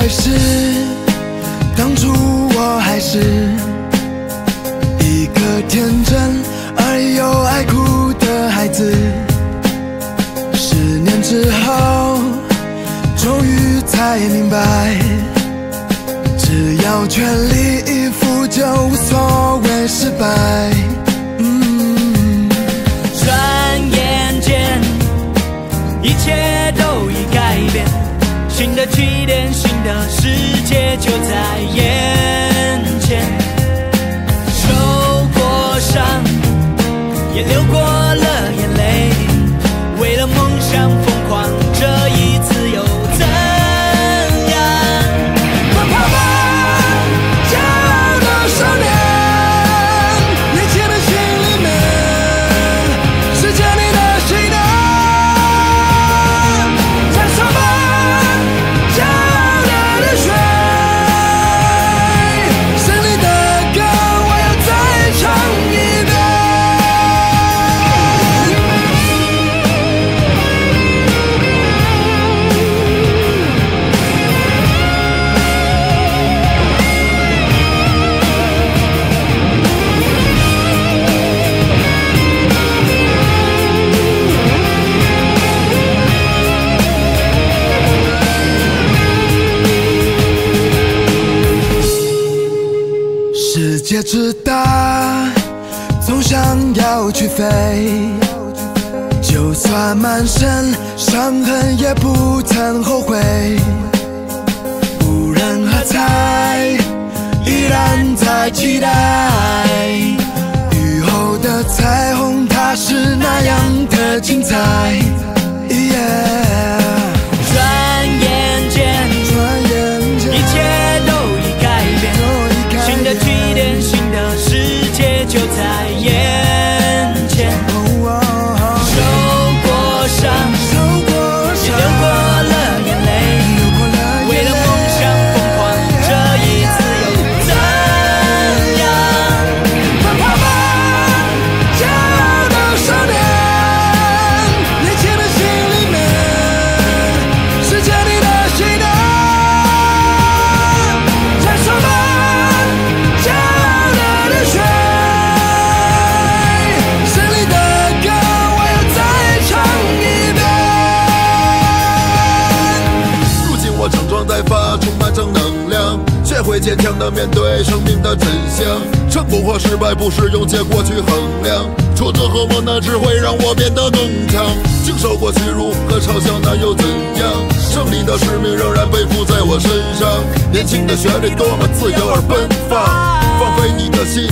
还是，当初我还是一个天真而又爱哭的孩子。十年之后，终于才明白，只要全力以赴，就无所谓失败。就在世界之大，总想要去飞。就算满身伤痕，也不曾后悔。无人喝彩，依然在期待。雨后的彩虹，它是那样的精彩。坚强的面对生命的真相。成功或失败不是用结果去衡量，挫折和磨难只会让我变得更强。经受过屈辱和嘲笑，那又怎样？胜利的使命仍然背负在我身上。年轻的旋律多么自由而奔放，放飞你的心，